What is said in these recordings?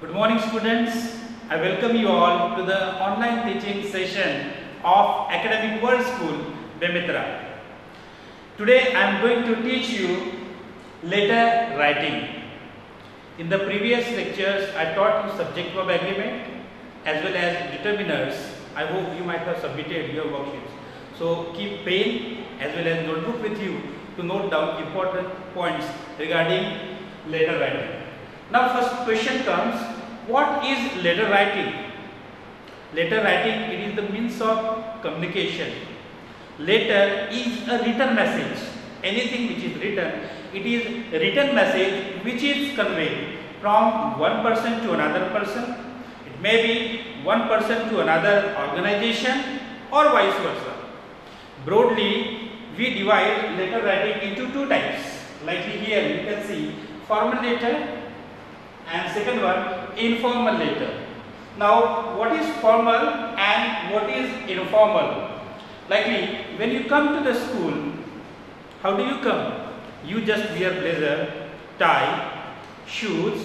Good morning students. I welcome you all to the online teaching session of Academic World School, Bemetara. Today I am going to teach you letter writing. In the previous lectures I taught you subject verb agreement as well as determiners. I hope you might have submitted your worksheets. So keep pen as well as notebook with you to note down important points regarding letter writing. Now first question comes, what is letter writing? Letter writing, it is the means of communication. Letter is a written message. Anything which is written, it is written message which is conveyed from one person to another person. It may be one person to another organization or vice versa. Broadly, we divide letter writing into two types. Like here you can see formal letter and second one informal letter. Now what is formal and what is informal? Likely when you come to the school, how do you come? You just wear blazer, tie, shoes,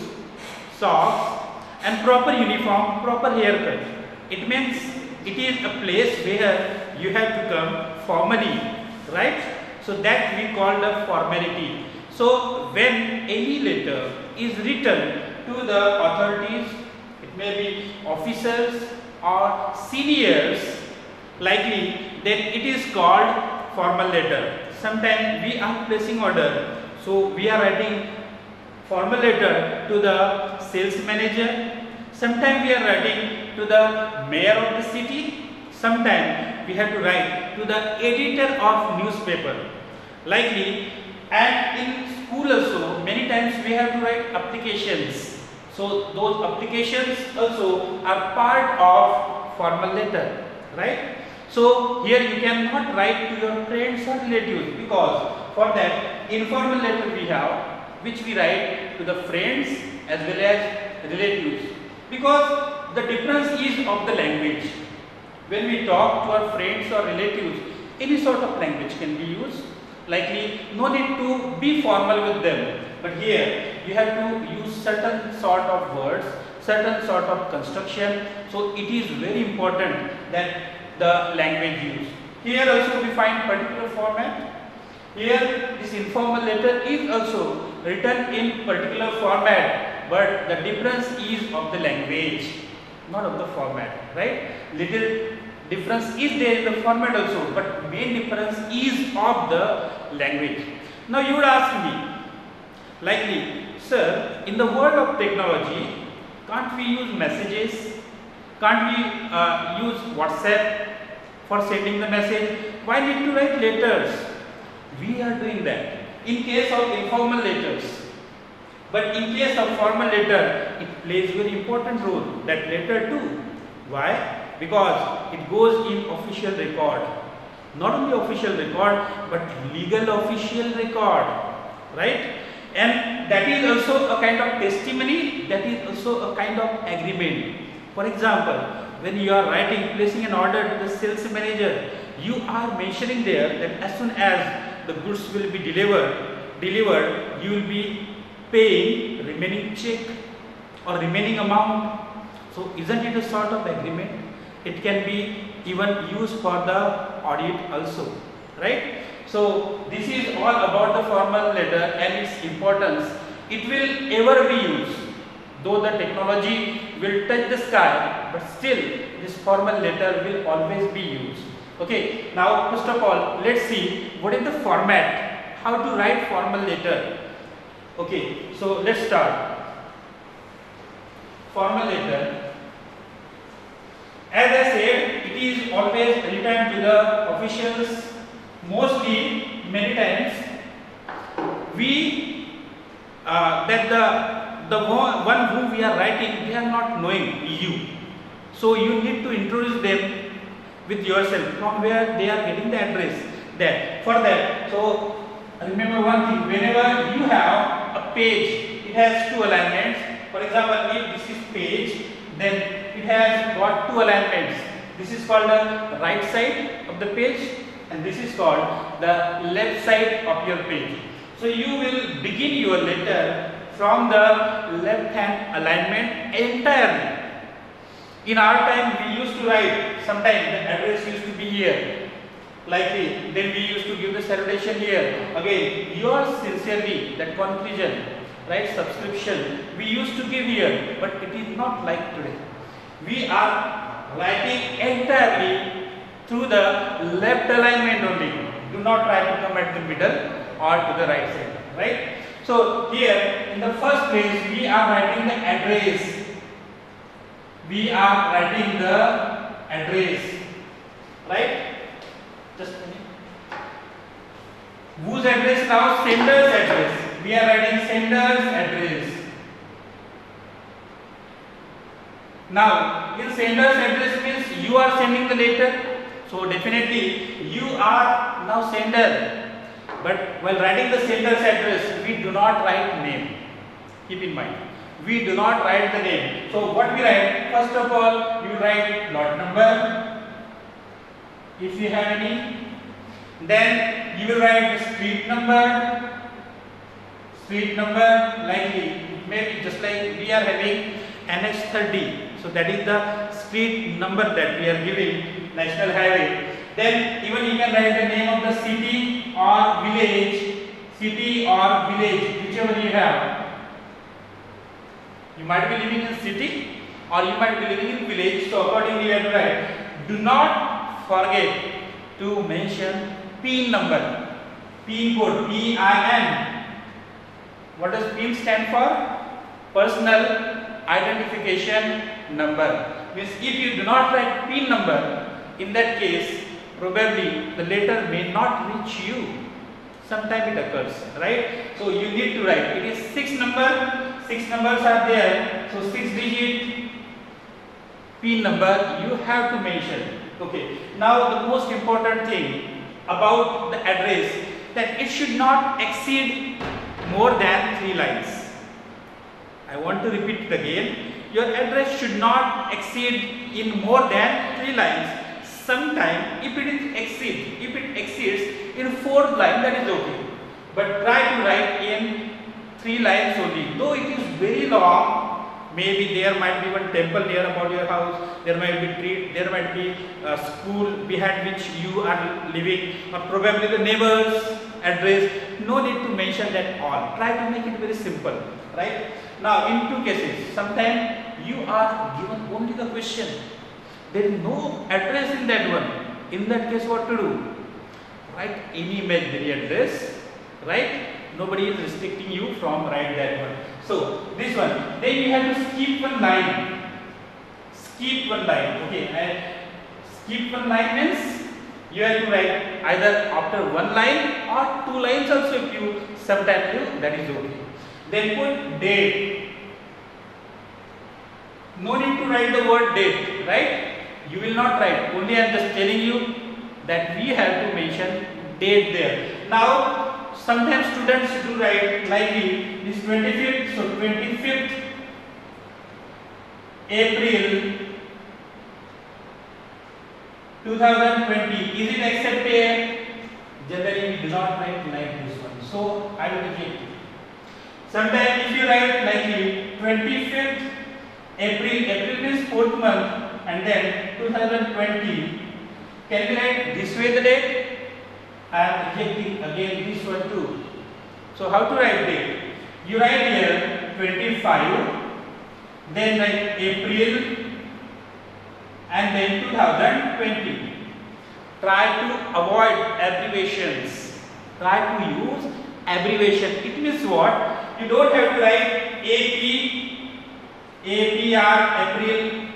socks and proper uniform, proper haircut. It means it is a place where you have to come formally, right? So that we call the formality. So when any letter is written to the authorities, it may be officers or seniors, likely then it is called formal letter. Sometimes we are placing order, so we are writing formal letter to the sales manager. Sometimes we are writing to the mayor of the city. Sometimes we have to write to the editor of newspaper. Likely and in school also many times we have to write applications so those applications also are part of formal letter, right? So here you cannot write to your friends or relatives because for that informal letter we have which we write to the friends as well as relatives because the difference is of the language. When we talk to our friends or relatives, any sort of language can be used. Likely no need to be formal with them but here you have to use certain sort of words, certain sort of construction. So it is very important that the language used. Here also we find particular format. Here this informal letter is also written in particular format but the difference is of the language not of the format right little difference is there in the format also but main difference is of the language now you would ask me Likely, sir, in the world of technology, can't we use messages? Can't we uh, use WhatsApp for sending the message? Why need to write letters? We are doing that in case of informal letters. But in case of formal letter, it plays very important role, that letter too. Why? Because it goes in official record. Not only official record, but legal official record. Right? And that is also a kind of testimony that is also a kind of agreement. For example when you are writing placing an order to the sales manager you are mentioning there that as soon as the goods will be delivered delivered you will be paying remaining check or remaining amount. So isn't it a sort of agreement? It can be even used for the audit also right so this is all about the formal letter and its importance. It will ever be used. Though the technology will touch the sky, but still this formal letter will always be used. Okay, now first of all, let's see what is the format, how to write formal letter. Okay, so let's start. Formal letter. As I said, it is always written to the officials mostly many times we uh, that the the one who we are writing we are not knowing you. So you need to introduce them with yourself from where they are getting the address there. For that so remember one thing whenever you have a page it has two alignments. For example if this is page then it has got two alignments. This is called the right side of the page and this is called the left side of your page. So you will begin your letter from the left hand alignment entirely. In our time we used to write, sometimes the address used to be here, like this. Then we used to give the salutation here. Again, yours sincerely, that conclusion, right, subscription, we used to give here, but it is not like today. We are writing entirely through the left alignment only. Do not try to come at the middle or to the right side, right? So here in the first place we are writing the address. We are writing the address, right? Just a minute. Whose address now? Sender's address. We are writing sender's address. Now, in sender's address means you are sending the letter. So definitely you are now sender. But while writing the sender's address, we do not write name. Keep in mind. We do not write the name. So what we write? First of all, you write lot number. If you have any. Then you will write street number. Street number likely maybe just like we are having NH30. So that is the street number that we are giving national highway. Then even you can write the name of the city or village, city or village, whichever you have. You might be living in city or you might be living in village. So accordingly you have to write. Do not forget to mention PIN number. PIN code, P-I-N. What does PIN stand for? Personal identification number. Means if you do not write PIN number, in that case probably the letter may not reach you. Sometime it occurs, right? So you need to write. It is six number. Six numbers are there. So six digit PIN number you have to mention. Okay. Now the most important thing about the address that it should not exceed more than three lines. I want to repeat it again. Your address should not exceed in more than three lines. Sometime if it is exceed if it exceeds in 4 line that is okay. But try to write in three lines only. Though it is very long maybe there might be one temple near about your house. There might be tree there might be a school behind which you are living. Or probably the neighbors address. No need to mention that all. Try to make it very simple right now in two cases sometimes you are given only the question there is no address in that one. In that case, what to do? Write any imaginary address, right? Nobody is restricting you from write that one. So this one. Then you have to skip one line. Skip one line. Okay. And skip one line means you have to write either after one line or two lines also if you sometimes do that is okay. Then put date. No need to write the word date, right? You will not write. Only I am just telling you that we have to mention date there. Now, sometimes students do write like this 25th, so 25th April 2020. Is it accepted? Generally, we do not write like this one. So, I will reject. Sometimes if you write like 25th April, April is 4th month, and then 2020 calculate this way the date I am rejecting again this one too. So how to write date? You write here 25 then write April and then 2020. Try to avoid abbreviations. Try to use abbreviation. It means what? You don't have to write AP, APR, April,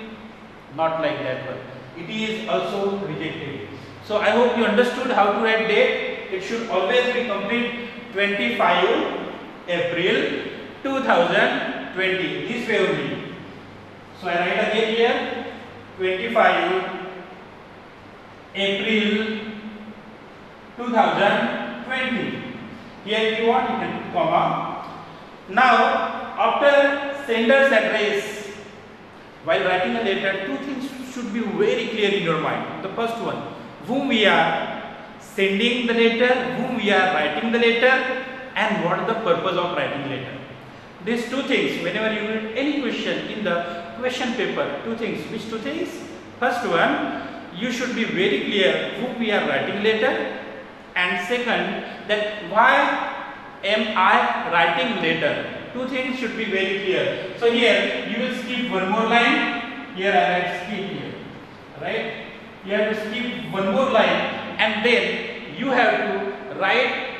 not like that one. It is also rejected. So I hope you understood how to write date. It should always be complete 25 April 2020. This way only. So I write again here 25 April 2020. Here if you want you can comma. Now after sender's address while writing a letter, two things should be very clear in your mind. The first one, whom we are sending the letter, whom we are writing the letter, and what is the purpose of writing letter. these two things whenever you read any question in the question paper two things which two things first one you should be very clear who we are writing letter and second that why am I writing letter two things should be very clear. So here you will skip one more line. Here I write skip here. Right? You have to skip one more line. And then you have to write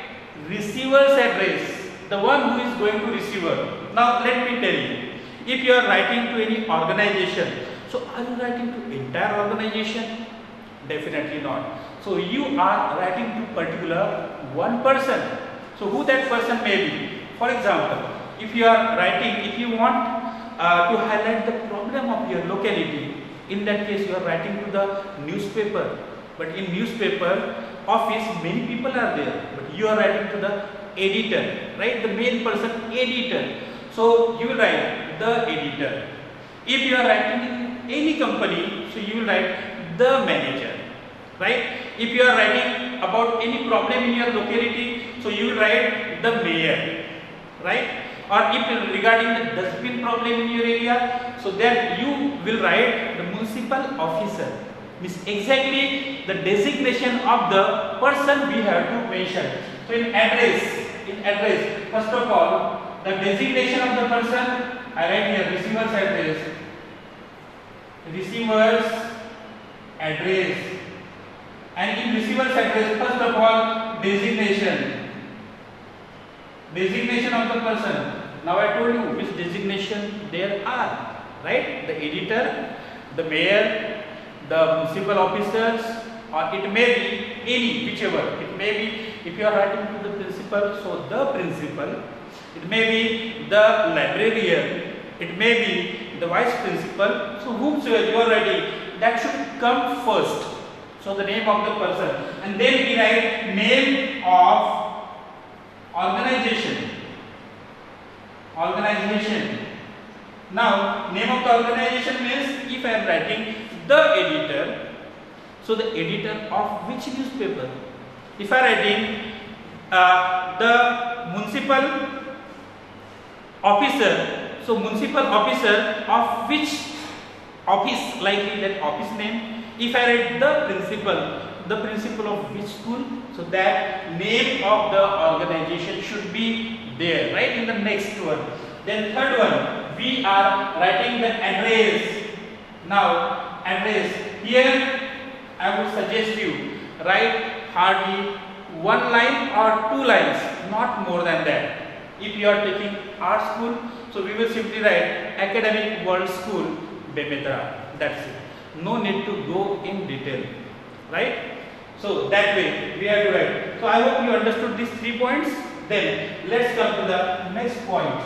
receiver's address. The one who is going to receiver. Now let me tell you. If you are writing to any organization so are you writing to entire organization? Definitely not. So you are writing to particular one person so who that person may be. For example if you are writing if you want uh, to highlight the problem of your locality in that case you are writing to the newspaper. But in newspaper office many people are there but you are writing to the editor right? The main person editor. So you will write the editor. If you are writing in any company so you will write the manager right? If you are writing about any problem in your locality so you will write the mayor. Right? Or if regarding the dustbin problem in your area so then you will write the municipal officer. Means exactly the designation of the person we have to mention. So in address in address first of all the designation of the person i write here receiver's address. Receiver's address and in receiver's address first of all designation. Designation of the person. Now i told you which designation there are right? The editor the mayor the municipal officers or it may be any whichever. It may be if you are writing to the principal so the principal. It may be the librarian. It may be the vice principal. So whomsoever you are writing that should come first so the name of the person. And then we write name of organization. Organization. Now name of the organization means if i am writing the editor so the editor of which newspaper? If i am writing uh, the municipal officer so municipal officer of which office? Likely that office name if i write the principal the principal of which school? So that name of the organization should be there right? In the next one. Then third one we are writing the address. Now address. Here i would suggest you write hardly one line or two lines not more than that. If you are taking art school so we will simply write academic world school bemetara that's it no need to go in detail right? So that way we have to write. So i hope you understood these three points. Then let's come to the next point.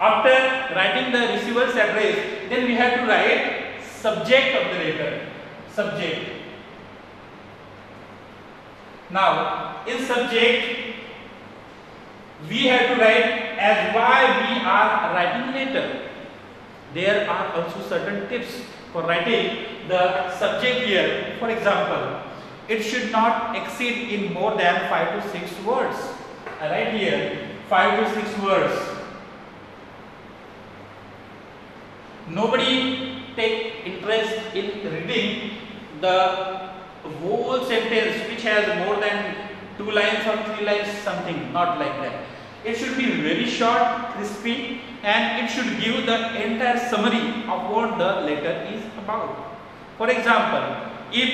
After writing the receiver's address then we have to write subject of the letter. Subject. Now in subject we have to write as why we are writing letter. There are also certain tips for writing the subject here. For example it should not exceed in more than 5 to 6 words. I write here 5 to 6 words. Nobody take interest in reading the whole sentence which has more than two lines or three lines something not like that it should be very short crispy and it should give the entire summary of what the letter is about. For example if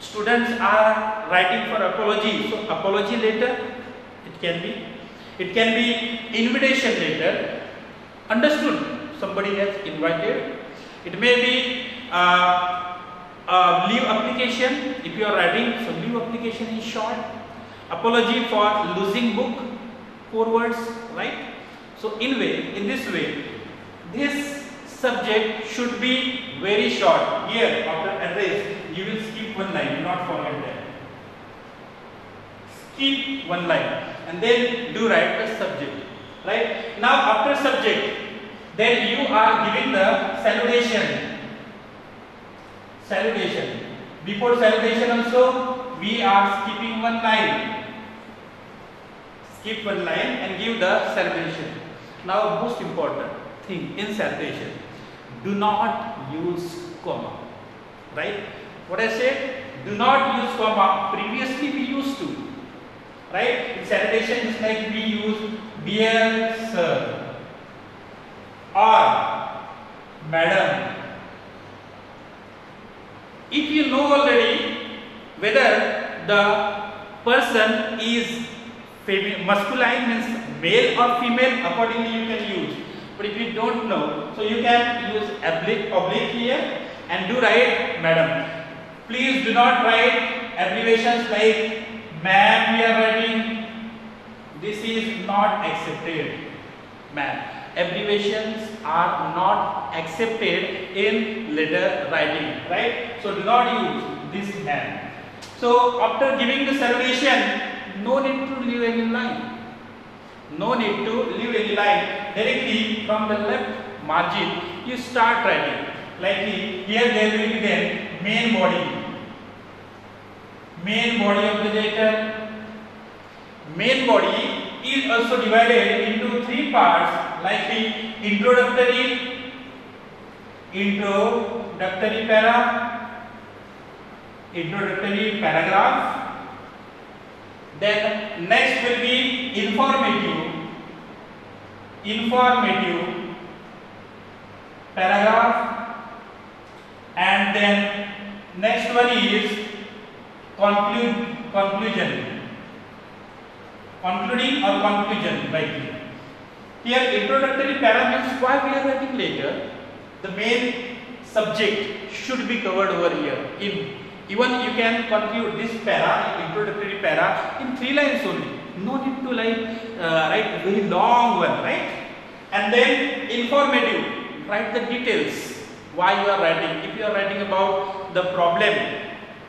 students are writing for apology so apology letter it can be it can be invitation letter. Understood somebody has invited. It may be uh, leave application. If you are writing so leave application is short. Apology for losing book four words right? So in way in this way this subject should be very short. Here after address you will skip one line. Do not forget that. Skip one line and then do write the subject right? Now after subject then you are giving the salutation. Salutation. Before salutation also we are skipping one line skip one line and give the salutation Now most important thing in salutation, do not use comma. Right? What I said? Do not use comma. Previously we used to. Right? In salutation it's like we use dear sir or madam. If you know already whether the person is masculine means male or female accordingly you can use. But if you don't know so you can use oblique oblique here and do write madam. Please do not write abbreviations like ma'am we are writing. This is not accepted ma'am. Abbreviations are not accepted in letter writing right? So do not use this ma'am. So after giving the salutation no need to leave any line. No need to leave any line. Directly from the left margin, you start writing. Like here there will be then main body. Main body of the letter. Main body is also divided into three parts like the introductory, introductory para, introductory paragraph, then next will be informative, informative paragraph and then next one is conclude, conclusion, concluding or conclusion writing. Here introductory paragraph means why we are writing later. The main subject should be covered over here in even you can conclude this para, introductory para in three lines only. No need to like uh, write a very long one, right? And then informative, write the details why you are writing. If you are writing about the problem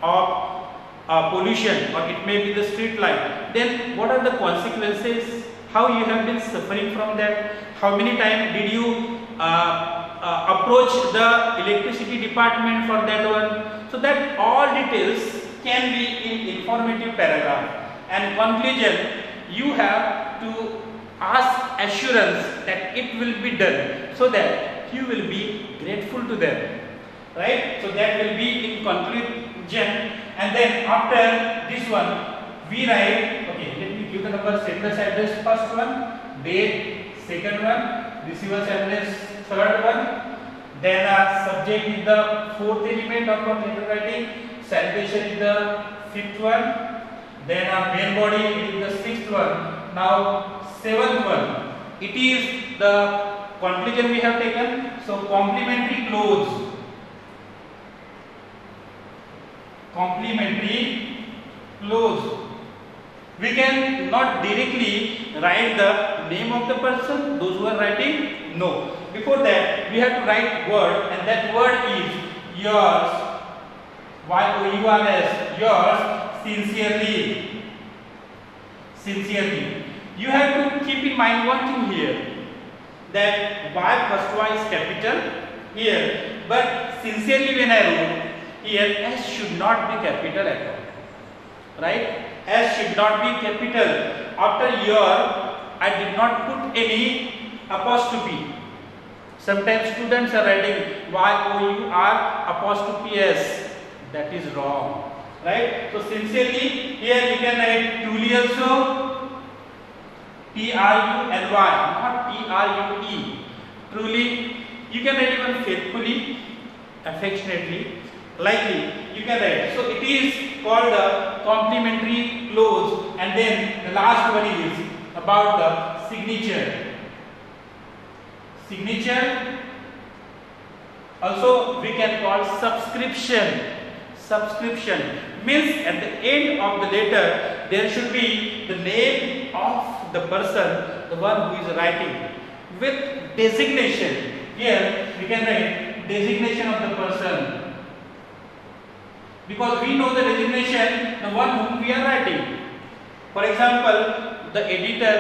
of uh, pollution or it may be the street light, then what are the consequences? How you have been suffering from that? How many times did you uh, uh, approach the electricity department for that one? So that all details can be in informative paragraph. And conclusion you have to ask assurance that it will be done so that you will be grateful to them. Right? So that will be in conclusion. And then after this one we write okay let me give the number sender's address first one date second one receiver's address third one then a subject is the fourth element of our letter writing. Salutation is the fifth one. Then a main body is the sixth one. Now seventh one. It is the conclusion we have taken. So complementary clause. Complementary clause. We can not directly write the name of the person, those who are writing, no. Before that, we have to write word and that word is yours, Y-O-U-R-S, yours sincerely. Sincerely. You have to keep in mind one thing here, that Y first Y is capital here, but sincerely when I wrote, here S should not be capital at all. Right? S should not be capital. After your, I did not put any apostrophe. Sometimes students are writing Y-O-U-R apostrophe S. That is wrong. Right? So sincerely, here you can write truly also. T-R-U-L-Y, not T-R-U-E. Truly, you can write even faithfully, affectionately, likely, you can write. So it is called the complementary clause and then the last one is about the signature. Signature also we can call subscription. Subscription means at the end of the letter there should be the name of the person the one who is writing with designation. Here we can write designation of the person because we know the designation the one whom we are writing for example the editor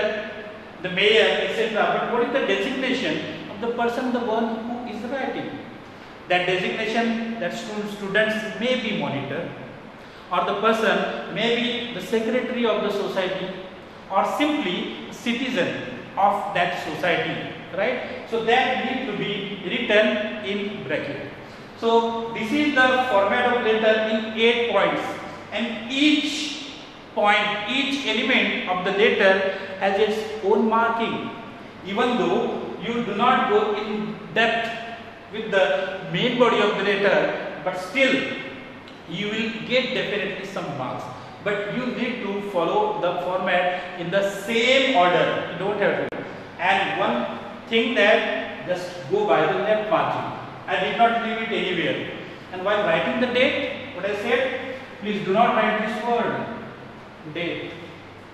the mayor etc but what is the designation of the person the one who is writing. That designation that students may be monitored or the person may be the secretary of the society or simply citizen of that society, right? So that need to be written in bracket. So this is the format of letter in 8 points and each point, each element of the letter has its own marking. Even though you do not go in depth with the main body of the letter, but still you will get definitely some marks. But you need to follow the format in the same order. You don't have to. And one thing that just go by the left margin. I did not leave it anywhere. And while writing the date, what I said, please do not write this word. Date.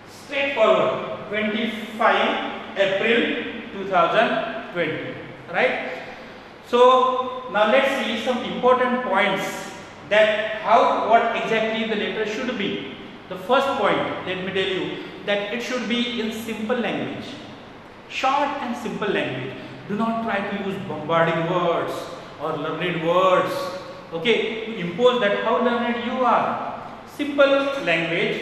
Straightforward. 25 April 2020. Right? So now let's see some important points that how what exactly the letter should be. The first point, let me tell you that it should be in simple language. Short and simple language. Do not try to use bombarding words or learned words. Okay, to impose that how learned you are. Simple language.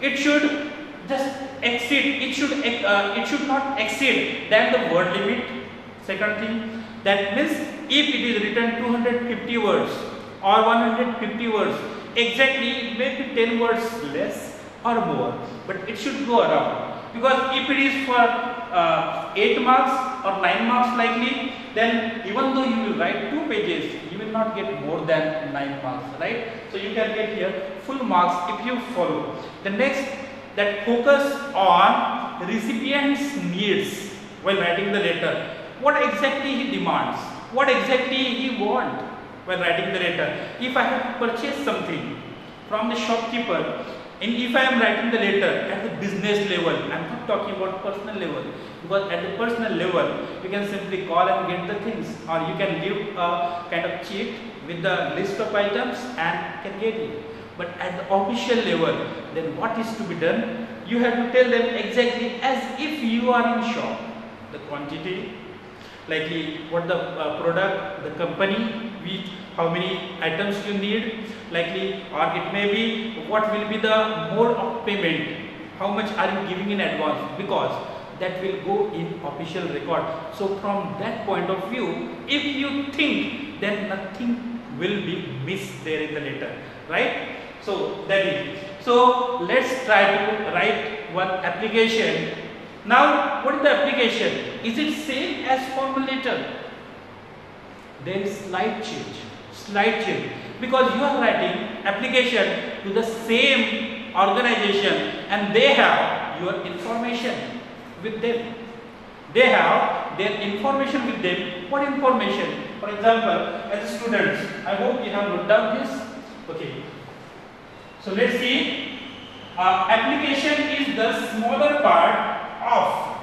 It should just exceed. It should uh, it should not exceed than the word limit. Second thing, that means if it is written 250 words or 150 words, exactly it may be 10 words less or more, but it should go around. Because if it is for uh, 8 marks or 9 marks likely, then even though you will write 2 pages, you will not get more than 9 marks, right? So you can get here full marks if you follow. The next, that focus on recipient's needs while writing the letter. What exactly he demands? What exactly he want while writing the letter? If I have purchased something from the shopkeeper, and if I am writing the letter at the business level, I am not talking about personal level, because at the personal level, you can simply call and get the things, or you can give a kind of cheat with the list of items and can get it. But at the official level, then what is to be done? You have to tell them exactly as if you are in shop. The quantity, likely what the uh, product, the company, which, how many items you need, likely or it may be what will be the mode of payment, how much are you giving in advance because that will go in official record. So from that point of view, if you think then nothing will be missed there in the letter, right? So that is. So let's try to write one application now, what is the application? Is it same as formal letter? There is slight change, slight change because you are writing application to the same organization and they have your information with them. They have their information with them. What information? For example, as students, I hope you have noted down this. Okay. So let's see. Uh, application is the smaller part of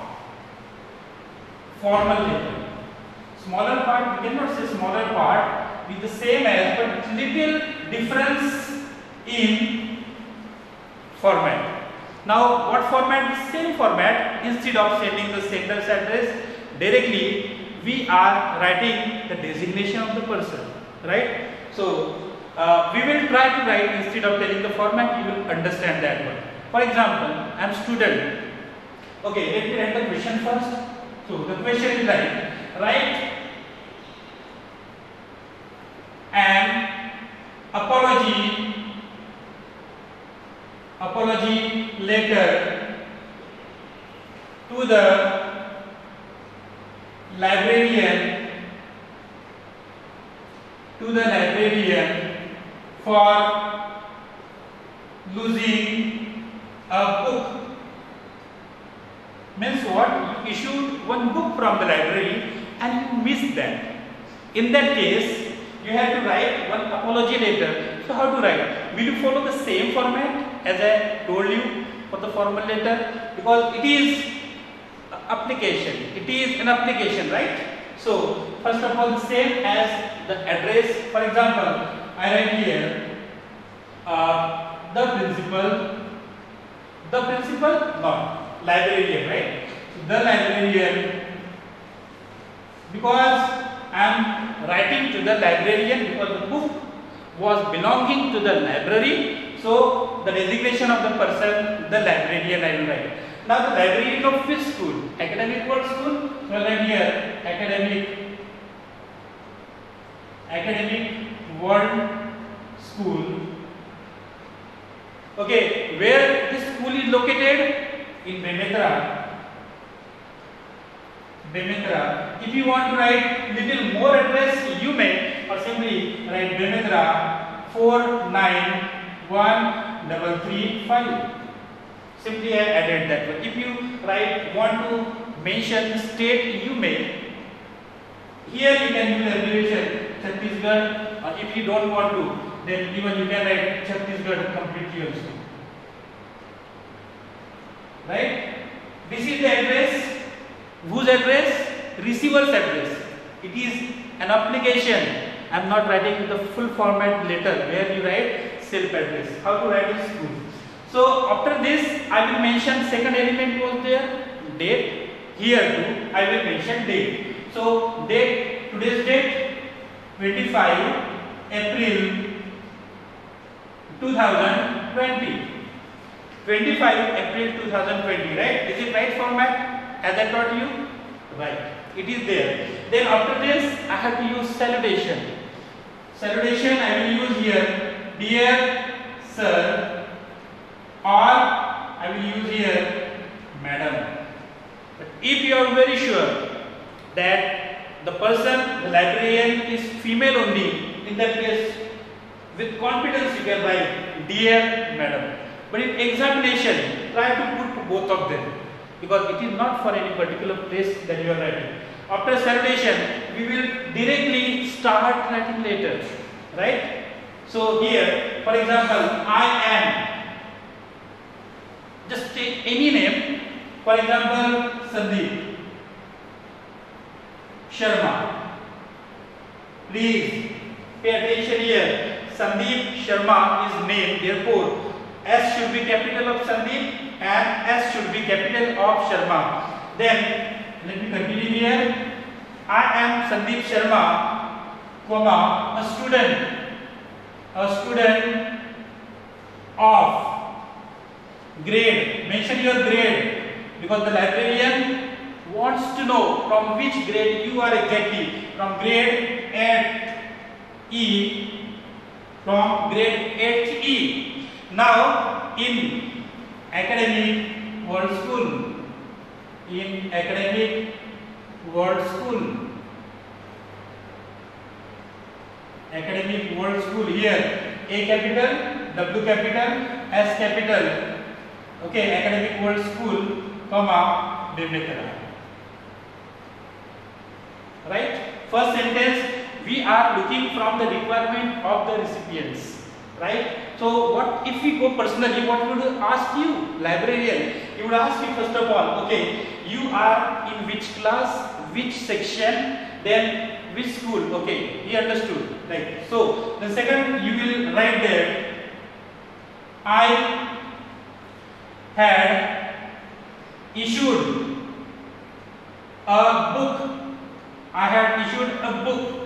formal letter. Smaller part, we cannot say smaller part with the same as but little difference in format. Now what format? Same format. Instead of sending the sender's address directly, we are writing the designation of the person, right? So uh, we will try to write instead of telling the format, you will understand that one. For example, I am student Okay, let me write the question first. So the question is like write an apology apology letter to the librarian to the librarian for losing a book means what? You issued one book from the library and you missed that. In that case, you have to write one apology letter. So how to write? Will you follow the same format as I told you for the formal letter? Because it is application. It is an application, right? So first of all, the same as the address. For example, I write here uh, the principal. The principal, not librarian, right? So the librarian, because I am writing to the librarian because the book was belonging to the library. So the designation of the person, the librarian I will write. Now the librarian of which school? Academic World School. So right here, academic, academic World School. Okay, where this school is located? In Bemetara. Bemetara. If you want to write little more address, you may or simply write Bemetara 491335. Simply I added that one. If you write want to mention state, you may. Here you can use abbreviation Chhattisgarh or if you don't want to, then even you can write Chhattisgarh completely also. Right? This is the address. Whose address? Receiver's address. It is an application. I am not writing the full format letter where you write self address. How to write is good. So after this I will mention second element was there date. Here too I will mention date. So date today's date 25 April 2020. 25 April 2020 right? Is it right format as I taught you? Right. It is there. Then after this I have to use salutation. Salutation I will use here dear sir or I will use here madam. But if you are very sure that the person, the librarian is female only, in that case with confidence you can write dear madam. But in examination try to put both of them because it is not for any particular place that you are writing. After salutation we will directly start writing letters, right? So here for example I am. Just take any name. For example Sandeep. Sharma. Please pay attention here. Sandeep Sharma is name therefore S should be capital of Sandeep and S should be capital of Sharma. Then let me continue here. I am Sandeep Sharma comma a student a student of grade. Mention your grade because the librarian wants to know from which grade you are exactly. From grade 8 E from grade 8 E. Now in academic world school. In academic world school. Academic world school here. A capital W capital S capital. Okay academic world school comma Bemetara right? First sentence we are looking from the requirement of the recipients right? So what if we go personally? What would ask you librarian? He would ask you first of all okay you are in which class which section then which school? Okay he understood right? So the second you will write there i had issued a book. I had issued a book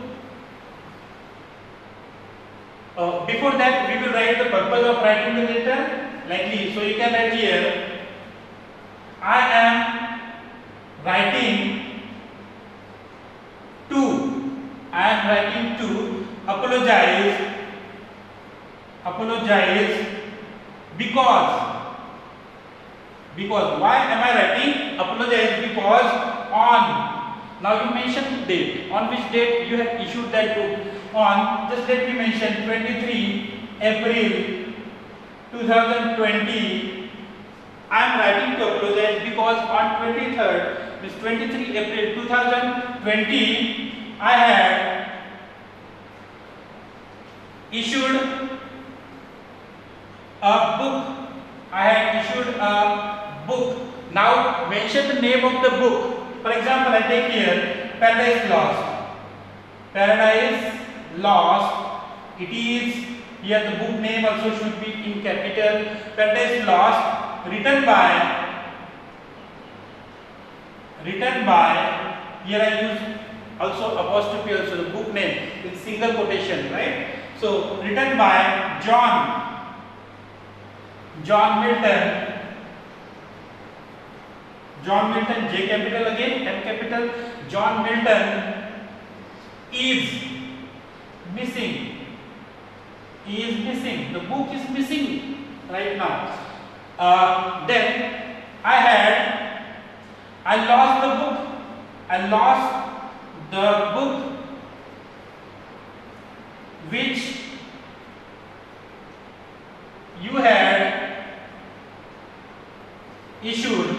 uh, before that we will write the purpose of writing the letter likely so you can write here i am writing to i am writing to apologize apologize because because why am i writing apologize because on now you mention date. On which date you have issued that book on just let me mention 23 April 2020 I am writing to apologize because on 23rd this 23 April 2020 I had issued a book. I had issued a book. Now mention the name of the book. For example I take here Paradise Lost. Paradise lost. It is here the book name also should be in capital. Paradise lost written by written by here i use also apostrophe also the book name in single quotation right? So written by john john milton. John Milton, J capital again, M capital. John Milton is missing. He is missing. The book is missing right now. Uh, then I had, I lost the book. I lost the book which you had issued.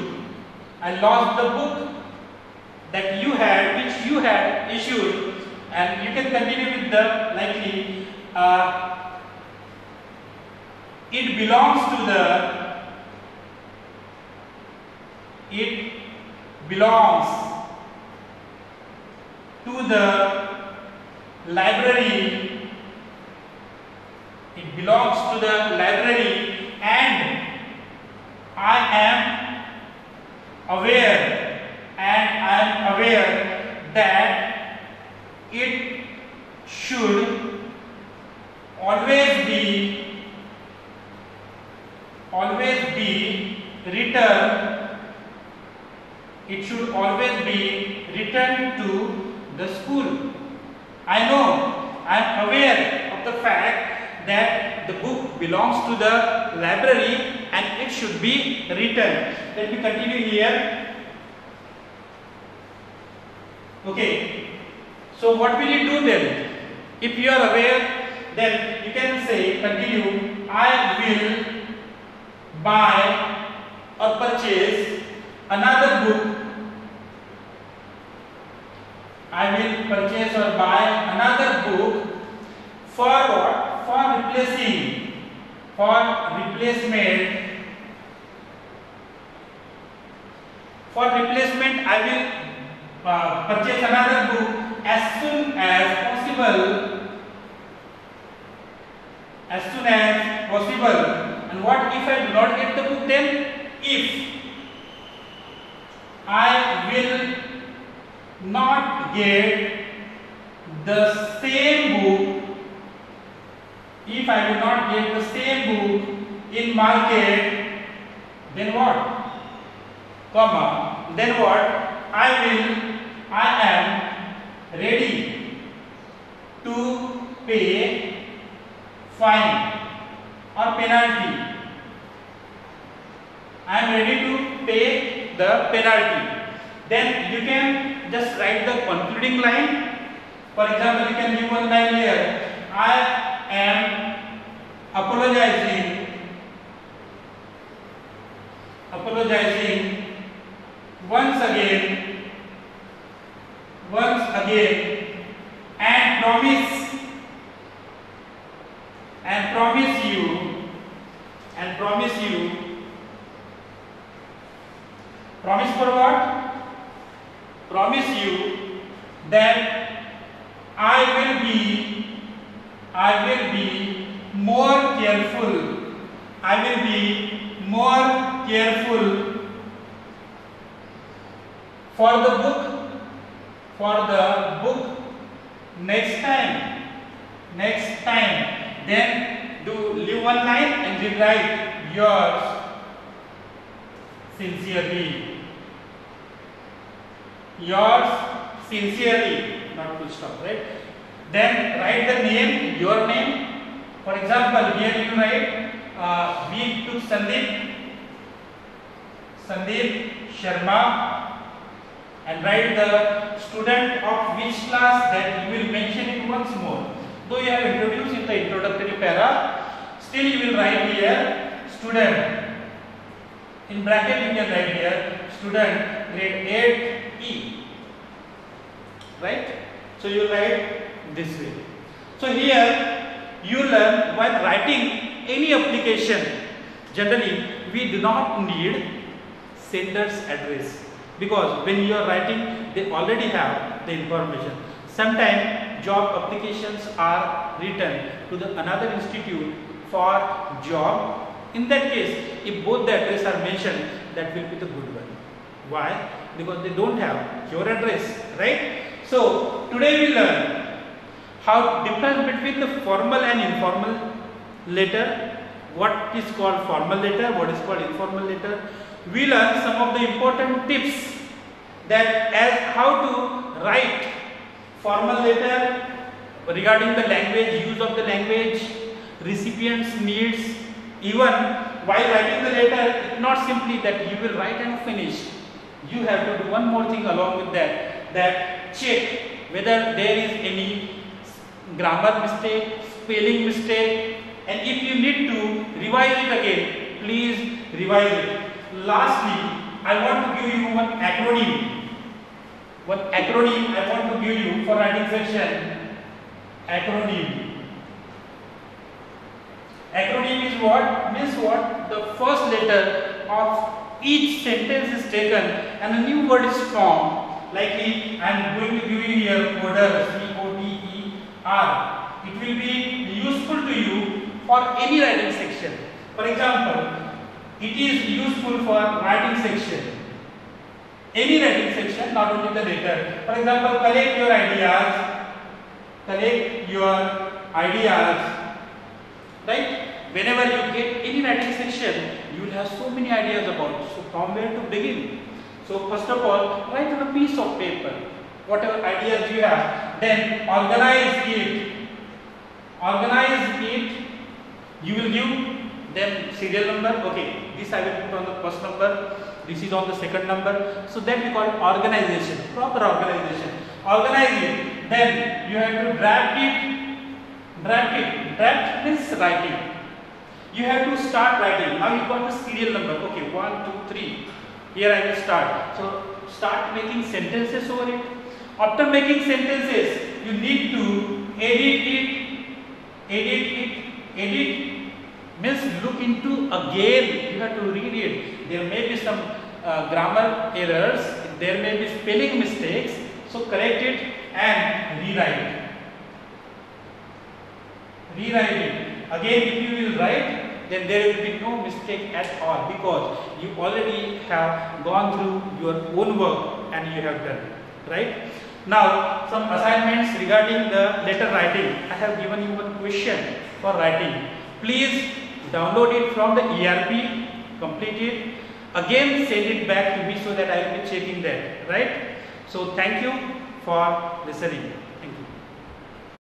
I lost the book that you had, which you had issued, and you can continue with the likely. Uh, it belongs to the. It belongs to the library. It belongs to the library, and I am aware and I am aware that it should always be always be returned it should always be returned to the school. I know i am aware of the fact that the book belongs to the library and it should be returned let me continue here. Okay. So what will you do then? If you are aware, then you can say, continue, I will buy or purchase another book. I will purchase or buy another book for what? For replacing, for replacement. For replacement, I will uh, purchase another book as soon as possible. As soon as possible. And what if I do not get the book then? If I will not get the same book if I will not get the same book in market then what? Comma. Then what? I will I am ready to pay fine or penalty. I am ready to pay the penalty. Then you can just write the concluding line. For example, you can give one line here. I am apologizing apologizing once again once again and promise and promise you and promise you promise for what promise you that I will be I will be more careful I will be more careful for the book for the book next time next time then do leave one line and rewrite yours sincerely yours sincerely not full stop right then write the name your name for example here you write uh, we took Sandeep Sandeep Sharma and write the which class that you will mention it once more. Though you have introduced in the introductory para, still you will write here student. In bracket you can write here student grade 8E. Right? So you write this way. So here you learn while writing any application, generally we do not need sender's address because when you are writing they already have the information. Sometimes job applications are written to the another institute for job. In that case if both the address are mentioned that will be the good one. Why? Because they don't have your address right? So today we learn how difference between the formal and informal letter. What is called formal letter what is called informal letter. We learn some of the important tips that as how to write formal letter regarding the language, use of the language, recipient's needs, even while writing the letter, not simply that you will write and finish. You have to do one more thing along with that, that check whether there is any grammar mistake, spelling mistake, and if you need to revise it again, please revise it. Lastly, I want to give you one acronym. One acronym I want to give you for writing section. Acronym. Acronym is what? Means what? The first letter of each sentence is taken and a new word is formed. Like I am going to give you here order C-O-D-E-R. It will be useful to you for any writing section. For example, it is useful for writing section. Any writing section, not only the letter. For example, collect your ideas. Collect your ideas. Right? Whenever you get any writing section, you will have so many ideas about. So from where to begin? So first of all, write on a piece of paper whatever ideas you have. Then organize it. Organize it. You will give then serial number, okay, this I will put on the first number, this is on the second number. So that we call it organization, proper organization. Organize it. Then you have to draft it. Draft it. Draft means writing. You have to start writing. Now you got the serial number. Okay, one, two, three. Here I will start. So start making sentences over it. After making sentences, you need to edit it, edit it, edit means look into again you have to read it. There may be some uh, grammar errors. There may be spelling mistakes. So correct it and rewrite rewrite it. Again if you will write then there will be no mistake at all because you already have gone through your own work and you have done it right? Now some assignments regarding the letter writing. I have given you one question for writing. Please download it from the ERP, complete it, again send it back to me so that I will be checking that, right? So thank you for listening.